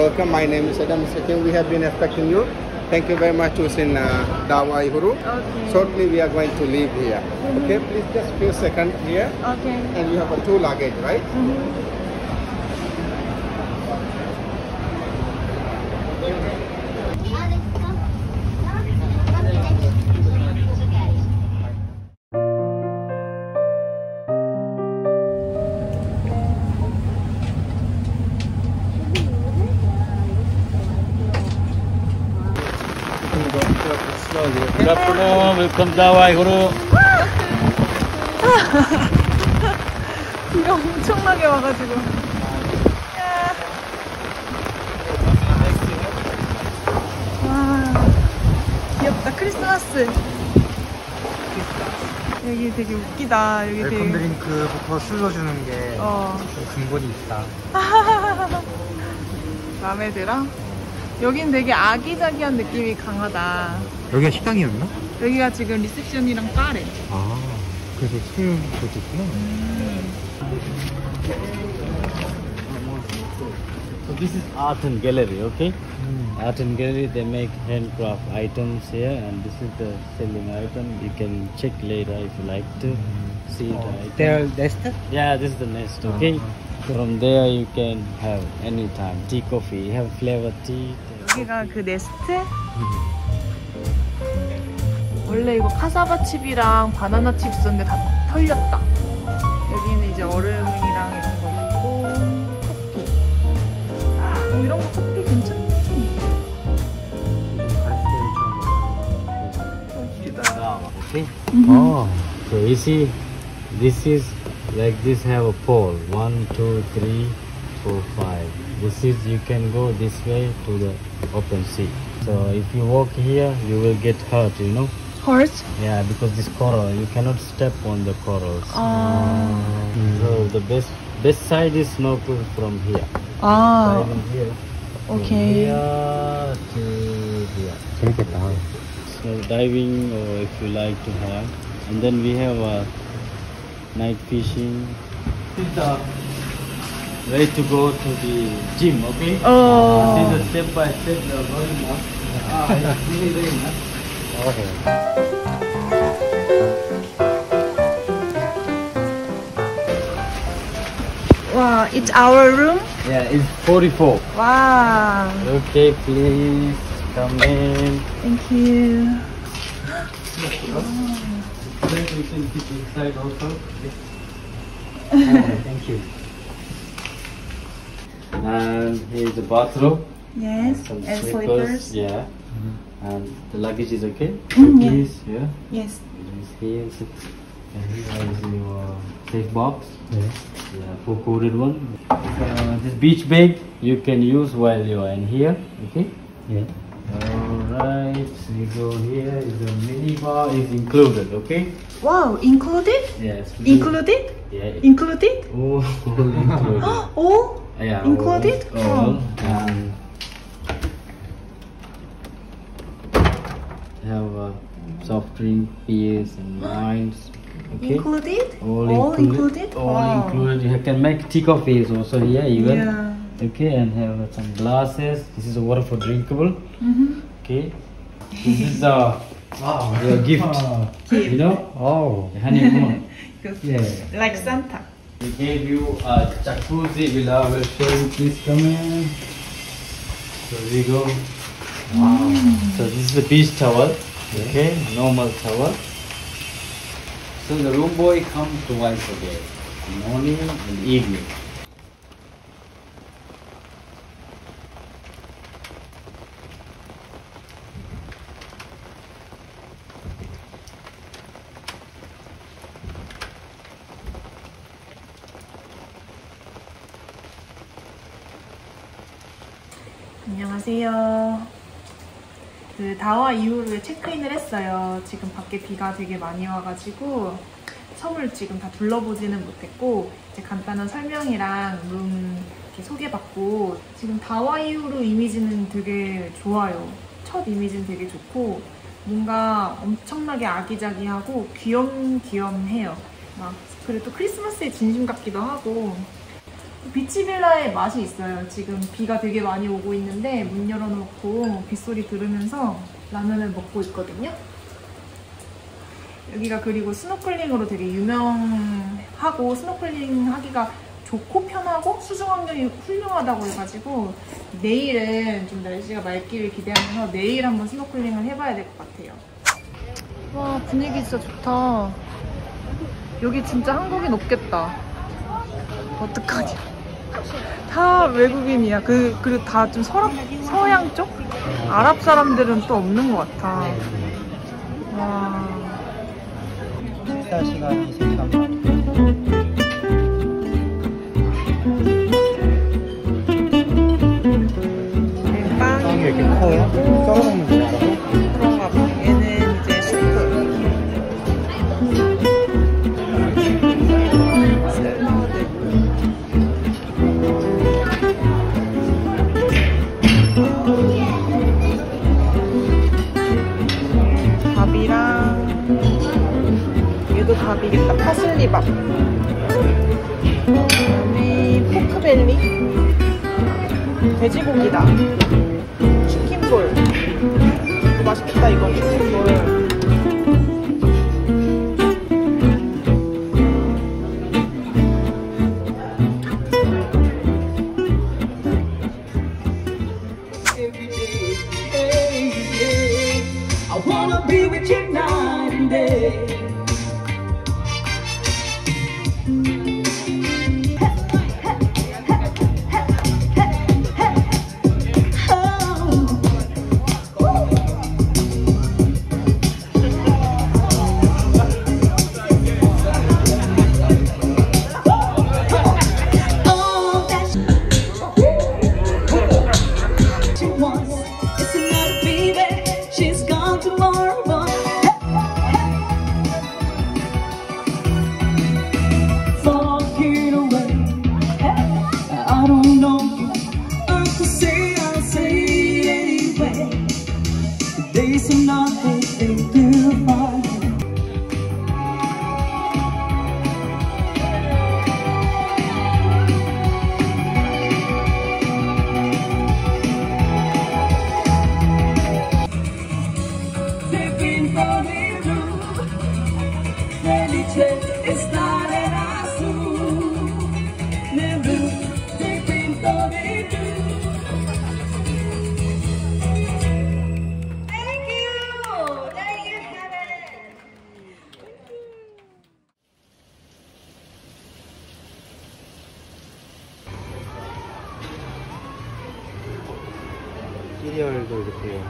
Welcome. My name is Adam Sakin. We have been expecting you. Thank you very much to in uh, Dawa Ihuru. Okay. Shortly we are going to leave here. Okay, please just few seconds here. Okay. And you have a two luggage, right? Good welcome Dhawa Ihuru. 비가 엄청나게 와가지고. 야. 와, 귀엽다. 크리스마스. 여기 되게 웃기다. 여기 welcome 되게. 드링크부터 술로 주는 게 어. 좀 근본이 있다. 마음에 들어? 여긴 되게 아기자기한 느낌이 강하다. 여기가 식당이었나? 여기가 지금 리셉션이랑 바래. 아, 그래서 술 그렇구나. So this is art and gallery, okay? Art and gallery, they make handcraft items here, and this is the selling item. You can check later if you like to see the item. There, nested? Yeah, this is the nest, okay? From there you can have anytime tea, coffee. You have flavor tea. 여기가 그 네스트? 원래 이거 카사바 칩이랑 바나나 칩 있었는데 다 털렸다. 여기는 이제 얼음이랑 이런 거 있고 커피. 아, 어, 이런 거 커피 괜찮지? Okay? 어. So you see, this is like this have a pole. One, two, three, four five. This is you can go this way to the open sea. So if you walk here you will get hurt you know? Hurt? Yeah because this coral you cannot step on the corals. Oh. Mm. so the best best side is snorkel from here. Oh from here. Okay. from here. Here so diving or if you like to have. And then we have a night fishing way to go to the gym, okay? Oh. Uh, this is step by step you are going up. Ah, it's really very nice. Okay. Wow, it's our room? Yeah, it's 44. Wow. Okay, please come in. Thank you. Then we. Thank you. And here's the bathroom. Yes. Some And slippers. slippers. Yeah. And the luggage is okay? Mm, yeah. Keys, yeah. Yes. It is here. And here is your safe box. 네. Yeah, four coded one. Uh, this beach bag you can use while you are in here. Okay. 예. Alright, so you go here. Is the mini bar is included. Okay. Wow, included? Yes. Included? Yeah. Included? all included. All? Included? All, all. And have uh, soft drink, beers, and wines. Okay. Included? All, all included. All Wow. included. You can make tea coffees also here even. Yeah. Okay, and have uh, some glasses. This is water for drinkable. Mm-hmm. Okay. This is uh, your gift. You know, Oh. the honeymoon. Yeah. Like Santa. We gave you a jacuzzi. Uh, we'll show you. Please come in. So we go. Wow. So this is the beach towel. Okay, normal towel. So the room boy comes twice a day, morning and evening. 안녕하세요. 그 다와 이후로 체크인을 했어요. 지금 밖에 비가 되게 많이 와가지고 섬을 지금 다 둘러보지는 못했고 이제 간단한 설명이랑 룸 소개받고 지금 다와 이후로 이미지는 되게 좋아요. 첫 이미지는 되게 좋고 뭔가 엄청나게 아기자기하고 귀염귀염해요. 막 그리고 또 크리스마스의 진심 같기도 하고 beach villa의 맛이 있어요. 지금 비가 되게 많이 오고 있는데 문 열어놓고 빗소리 들으면서 라면을 먹고 있거든요. 여기가 그리고 스노클링으로 되게 유명하고 스노클링 하기가 좋고 편하고 수중 환경이 훌륭하다고 해가지고 내일은 좀 날씨가 맑기를 기대하면서 내일 한번 스노클링을 해봐야 될 것 같아요. 와 분위기 진짜 좋다. 여기 진짜 한국인 없겠다. 어떡하냐. 다 외국인이야. 그, 그리고 다 좀 서랍, 서양 쪽? 아랍 사람들은 또 없는 것 같아. 와. 식사 시간이 3분. 시리얼도 이렇게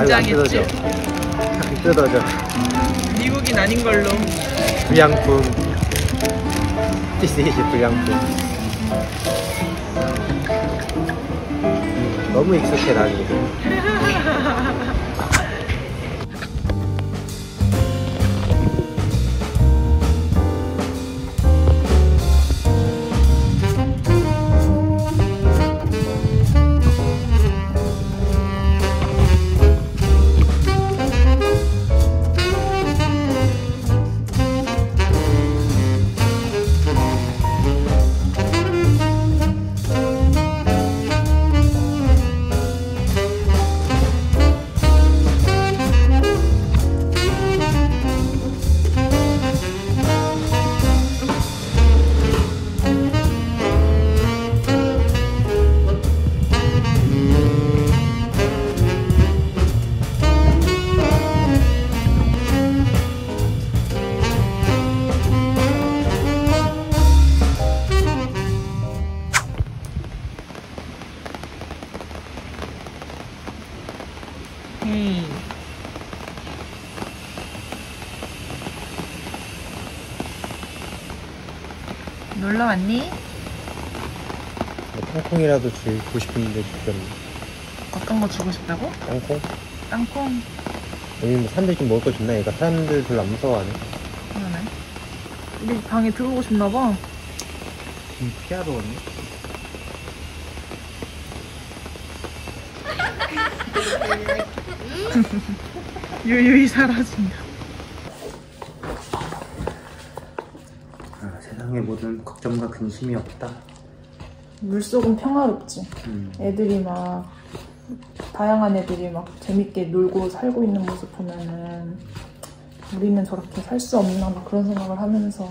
안 뜯어져. 미국인 아닌 걸로. 불량품. This is 불량품. 너무 익숙해 나니. 놀러 왔니? 땅콩이라도 주고 싶은데 주겠네. 어떤 거 주고 싶다고? 땅콩? 땅콩. 여기 뭐 사람들이 좀 먹을 거 줬나? 얘가 사람들 별로 안 무서워하네. 그러네. 우리 방에 들어오고 싶나 봐. 좀 피하러 왔네. 유유히 사라진다. 세상에 모든 걱정과 근심이 없다. 물속은 평화롭지. 음. 애들이 막 다양한 애들이 막 재밌게 놀고 살고 있는 모습 보면은 우리는 저렇게 살 수 없나 막 그런 생각을 하면서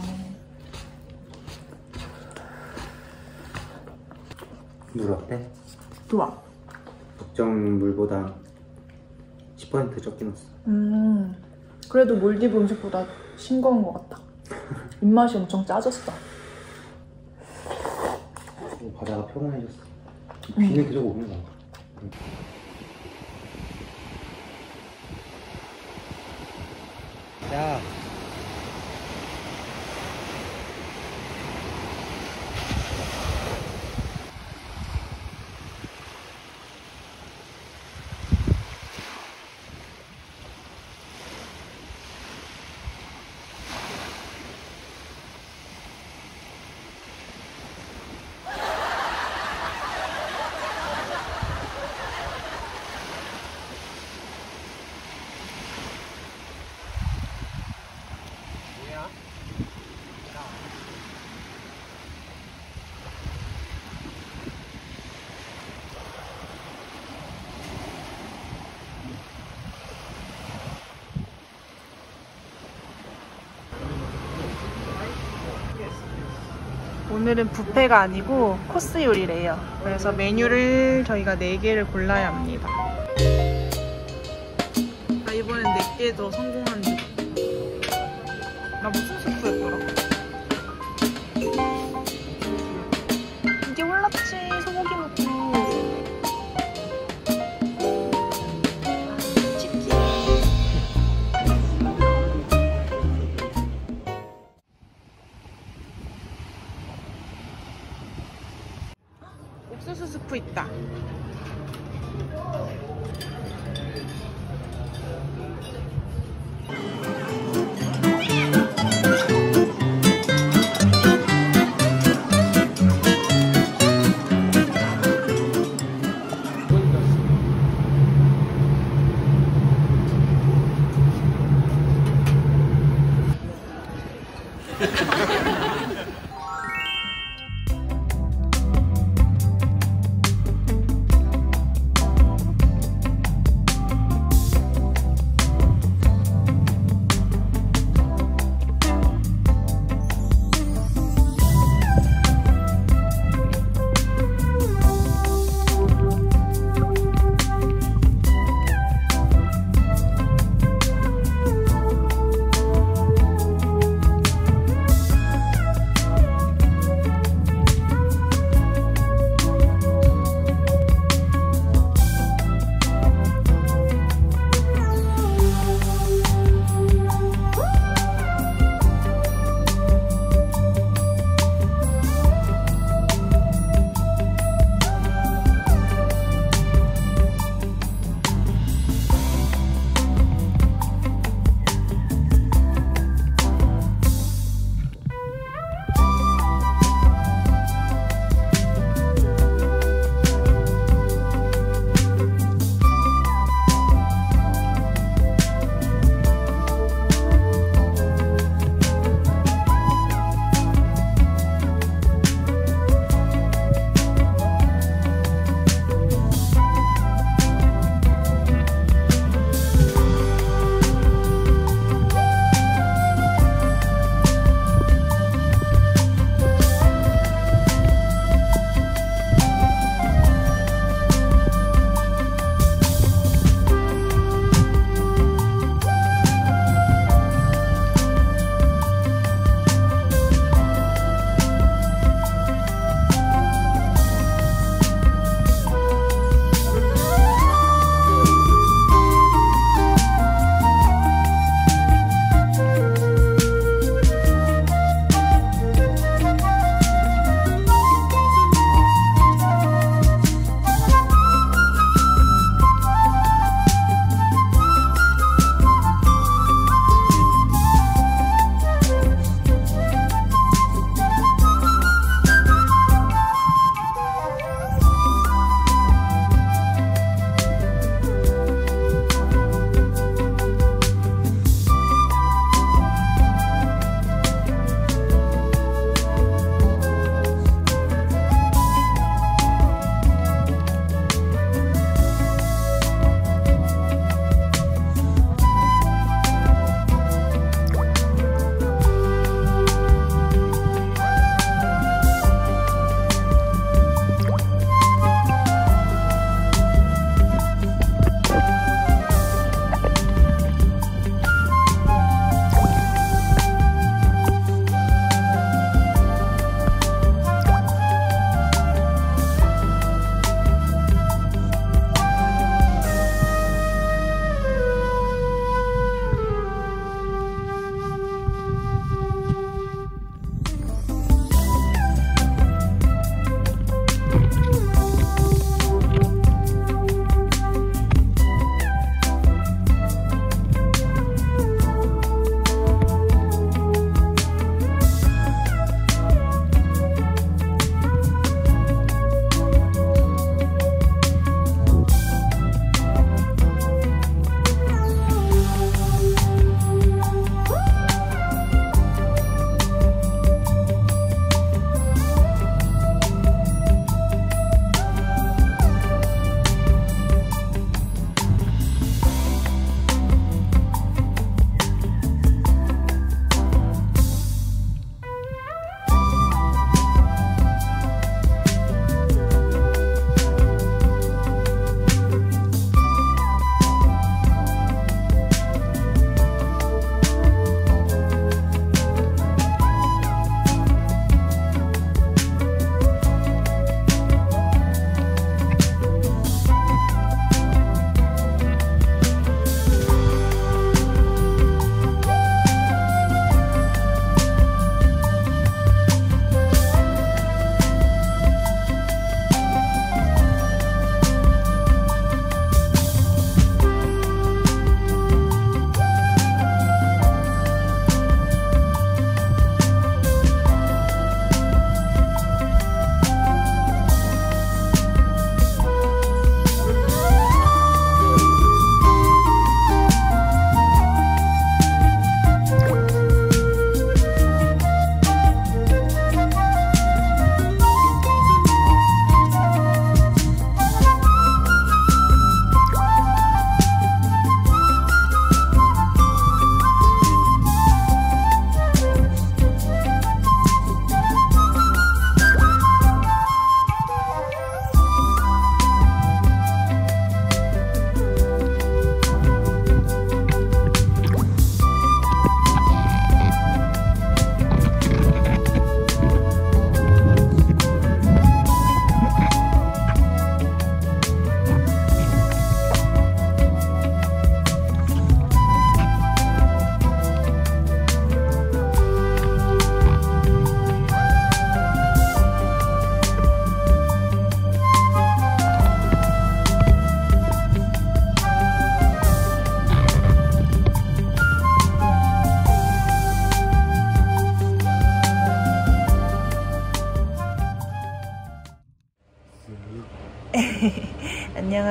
물 어때? 좋아. 걱정 물보다 10% 적게 넣었어. 음 그래도 몰디브 음식보다 싱거운 것 같다. 입맛이 엄청 짜졌어. 바다가 평온해졌어. 비는 계속 오는 건가? 야. 오늘은 뷔페가 아니고 코스 요리래요. 그래서 메뉴를 저희가 4개를 골라야 합니다. 나 이번엔 4개도 성공한 줄. 나 무슨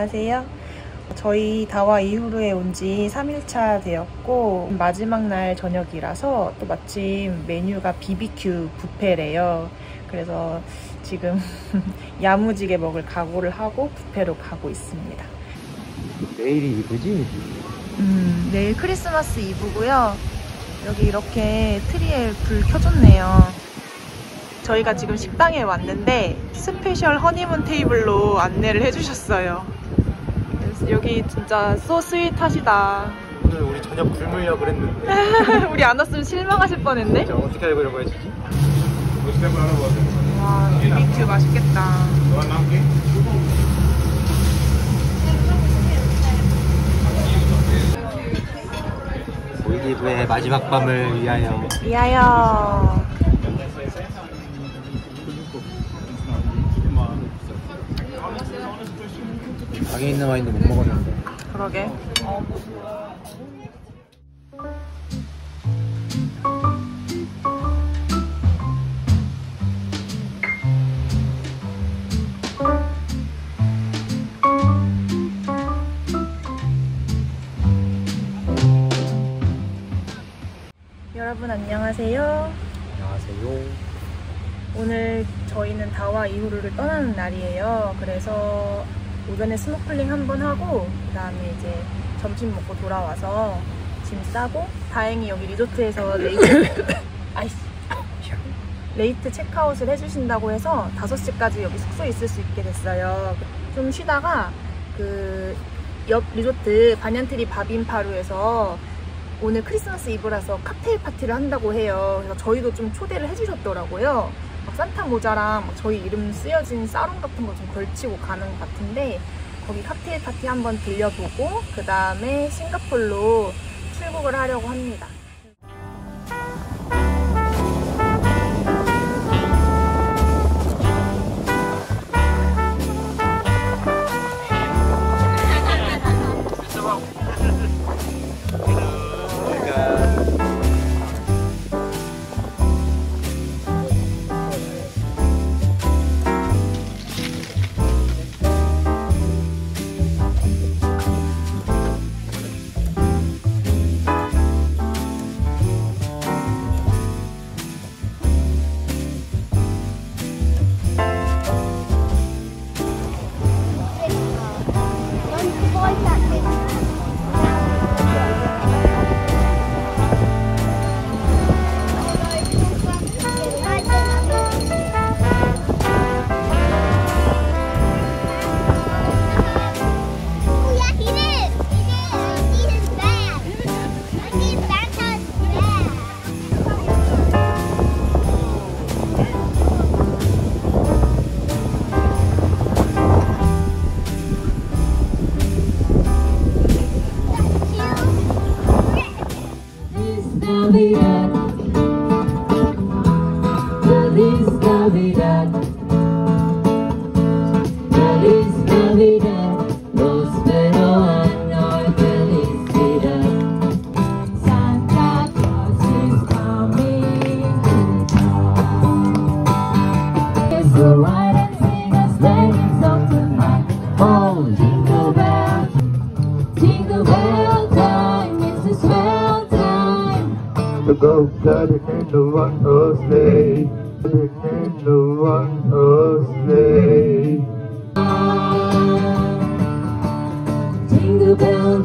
안녕하세요. 저희 다와 이후루에 온 지 3일차 되었고 마지막 날 저녁이라서 또 마침 메뉴가 BBQ 뷔페래요. 그래서 지금 야무지게 먹을 각오를 하고 뷔페로 가고 있습니다. 내일 이브지? 음, 내일 크리스마스 이브고요. 여기 이렇게 트리에 불 켜줬네요. 저희가 지금 식당에 왔는데 special 허니문 테이블로 안내를 해주셨어요. 그래서 여기 진짜 소 스윗하시다. 오늘 우리 저녁 굶으려고 그랬는데 우리 안 왔으면 실망하실 뻔했네. 진짜 어떻게 알고 이러고 해주지? 와, BBQ 맛있겠다. 몰디브의 마지막 밤을 위하여 미아요. 방에 있는 와인도 못 먹었는데 그러게. 여러분 안녕하세요. 안녕하세요 오늘 저희는 다와 이후루를 떠나는 날이에요. 그래서 오전에 스노클링 한 번 하고 그 다음에 이제 점심 먹고 돌아와서 짐 싸고 다행히 여기 리조트에서 late 아이씨 late 체크아웃을 해주신다고 해서 5시까지 여기 숙소에 있을 수 있게 됐어요. 좀 쉬다가 그 옆 리조트 반얀트리 바빈파루에서 오늘 크리스마스 이브라서 칵테일 파티를 한다고 해요. 그래서 저희도 좀 초대를 해주셨더라고요. 막 산타 모자랑 막 저희 이름 쓰여진 사롱 같은 거 좀 걸치고 가는 것 같은데 거기 칵테일 파티 한번 들려보고 그 다음에 싱가폴로 출국을 하려고 합니다. To go sledding in the one horse sleigh, sledding in the one horse sleigh. Jingle bell,